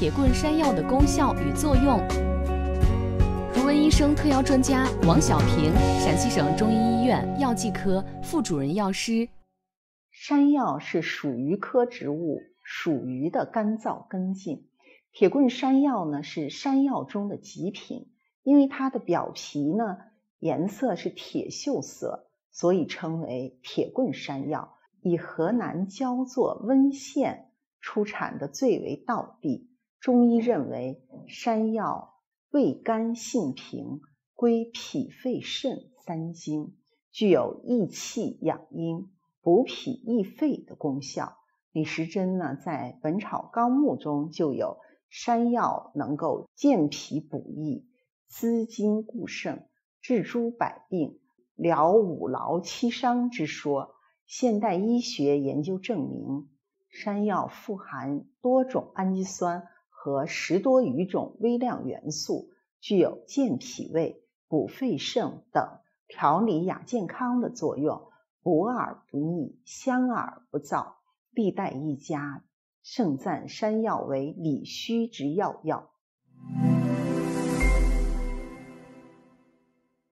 铁棍山药的功效与作用。如文医生特邀专家王小平，陕西省中医医院药剂科副主任药师。山药是属于科植物，属于的干燥根茎。铁棍山药呢是山药中的极品，因为它的表皮呢颜色是铁锈色，所以称为铁棍山药。以河南焦作温县出产的最为道地。中医认为山药。味甘性平，归脾肺肾三经，具有益气养阴、补脾益肺的功效。李时珍呢，在《本草纲目》中就有山药能够健脾补益、滋精固肾、治诸百病、疗五劳七伤之说。现代医学研究证明，山药富含多种氨基酸。和十多余种微量元素，具有健脾胃、补肺肾等调理亚健康的作用，补而不腻，香而不燥。历代医家盛赞山药为理虚之要药。